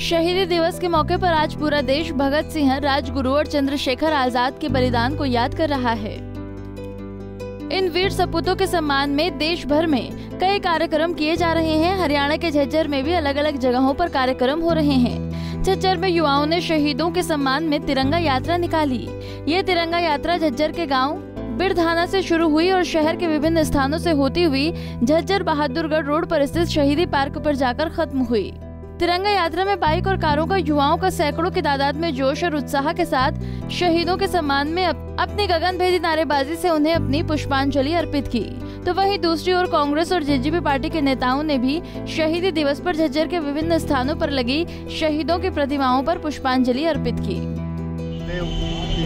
शहीदी दिवस के मौके पर आज पूरा देश भगत सिंह, राजगुरु और चंद्रशेखर आज़ाद के बलिदान को याद कर रहा है। इन वीर सपूतों के सम्मान में देश भर में कई कार्यक्रम किए जा रहे हैं। हरियाणा के झज्जर में भी अलग अलग जगहों पर कार्यक्रम हो रहे हैं। झज्जर में युवाओं ने शहीदों के सम्मान में तिरंगा यात्रा निकाली। ये तिरंगा यात्रा झज्जर के गाँव बिरधाना से शुरू हुई और शहर के विभिन्न स्थानों से होती हुई झज्जर बहादुरगढ़ रोड पर स्थित शहीदी पार्क पर जाकर खत्म हुई। तिरंगा यात्रा में बाइक और कारों का युवाओं का सैकड़ों की तादाद में जोश और उत्साह के साथ शहीदों के सम्मान में अप, अपनी गगन भेदी नारेबाजी से उन्हें अपनी पुष्पांजलि अर्पित की। तो वहीं दूसरी ओर कांग्रेस और जेजेपी पार्टी के नेताओं ने भी शहीदी दिवस पर झज्जर के विभिन्न स्थानों पर लगी शहीदों की प्रतिमाओं पर पुष्पांजलि अर्पित की।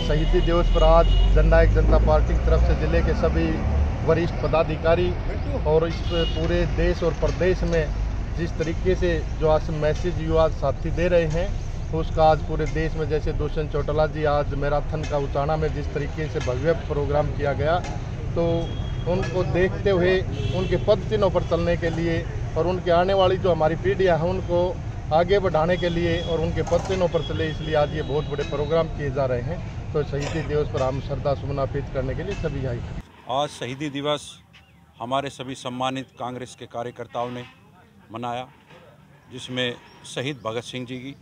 शहीदी दिवस पर आज जननायक जनता पार्टी की तरफ़ से ज़िले के सभी वरिष्ठ पदाधिकारी और इस पूरे देश और प्रदेश में जिस तरीके से जो आज मैसेज युवा साथी दे रहे हैं, उसका आज पूरे देश में जैसे दुष्यंत चौटाला जी आज मैराथन का उचाना में जिस तरीके से भव्य प्रोग्राम किया गया तो उनको देखते हुए, उनके पद चिन्हों पर चलने के लिए और उनके आने वाली जो हमारी पीढ़ियाँ हैं, उनको आगे बढ़ाने के लिए और उनके पद चिन्हों पर चले, इसलिए आज ये बहुत बड़े प्रोग्राम किए जा रहे हैं। तो शहीदी दिवस पर हम श्रद्धा सुमन अर्पित करने के लिए सभी आई आज शहीदी दिवस हमारे सभी सम्मानित कांग्रेस के कार्यकर्ताओं ने मनाया, जिसमें शहीद भगत सिंह जी की,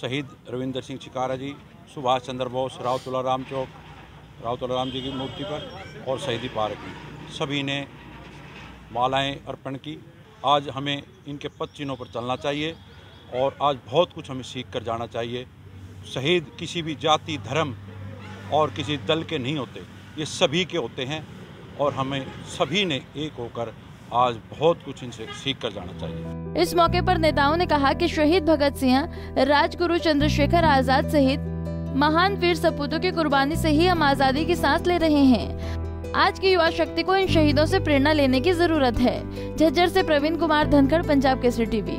शहीद रविंदर सिंह चिकारा जी, सुभाष चंद्र बोस, राव तुलाराम चौक, राव तुलाराम जी की मूर्ति पर और शहीदी पार्क में। सभी ने मालाएँ अर्पण की। आज हमें इनके पद चिन्हों पर चलना चाहिए और आज बहुत कुछ हमें सीख कर जाना चाहिए। शहीद किसी भी जाति, धर्म और किसी दल के नहीं होते। ये सभी के होते हैं और हमें सभी ने एक होकर आज बहुत कुछ इनसे सीख कर जाना चाहिए। इस मौके पर नेताओं ने कहा कि शहीद भगत सिंह, राजगुरु चंद्रशेखर आज़ाद सहित महान वीर सपूतों की कुर्बानी से ही हम आज़ादी की सांस ले रहे हैं। आज की युवा शक्ति को इन शहीदों से प्रेरणा लेने की ज़रूरत है। झज्जर से प्रवीण कुमार, धनखड़, पंजाब केसरी टीवी।